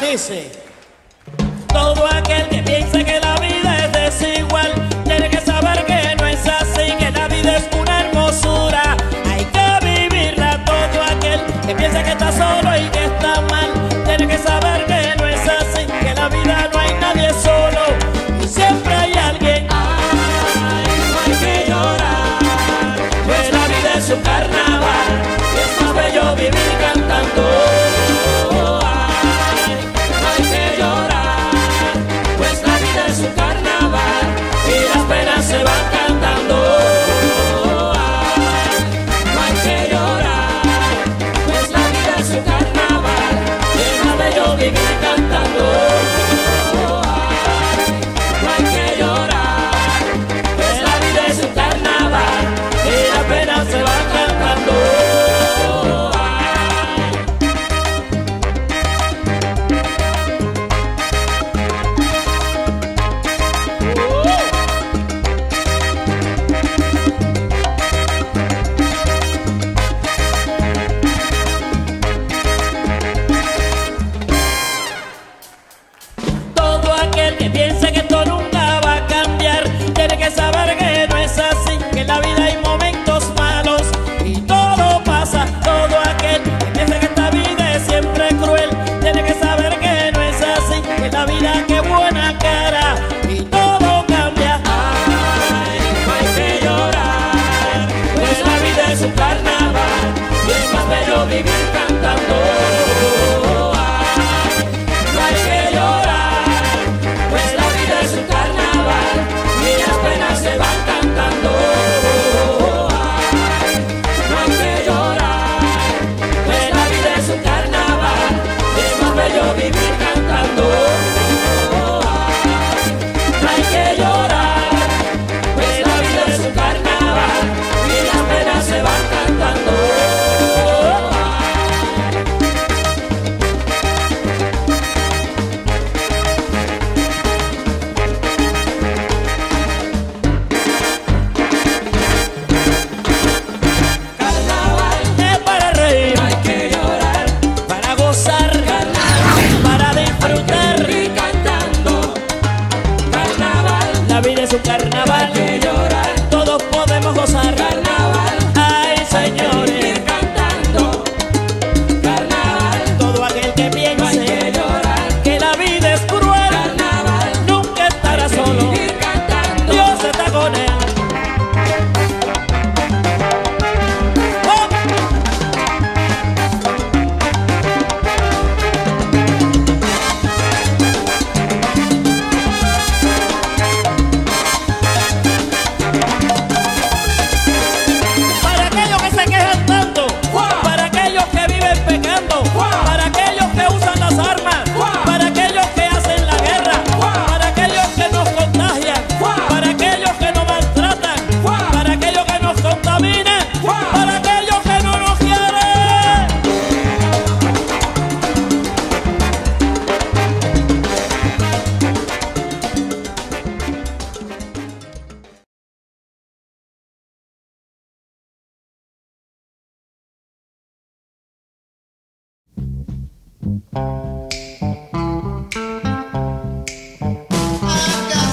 Dice, todo aquel que piense que la vida es desigual, tiene que saber que no es así, que la vida es una hermosura, hay que vivirla todo aquel que piense que está solo.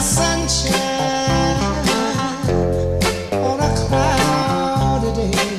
sunshine on a cloudy day.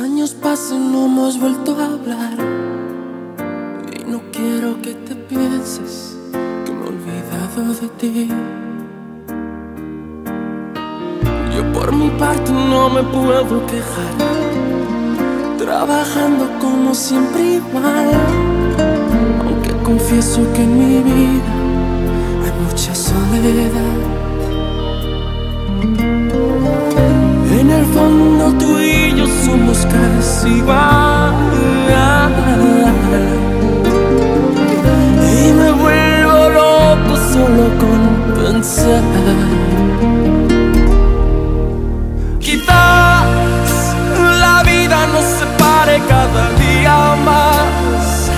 Años pasan, no hemos vuelto a hablar. Y no quiero que te pienses que me he olvidado de ti. Yo por mi parte no me puedo quejar. Trabajando como siempre igual. Aunque confieso que en mi vida hay mucha soledad. En el fondo somos casi igual. Y me vuelvo loco solo con pensar. Quizás la vida nos separe cada día más.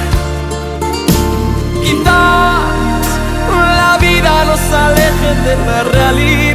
Quizás la vida nos aleje de la realidad.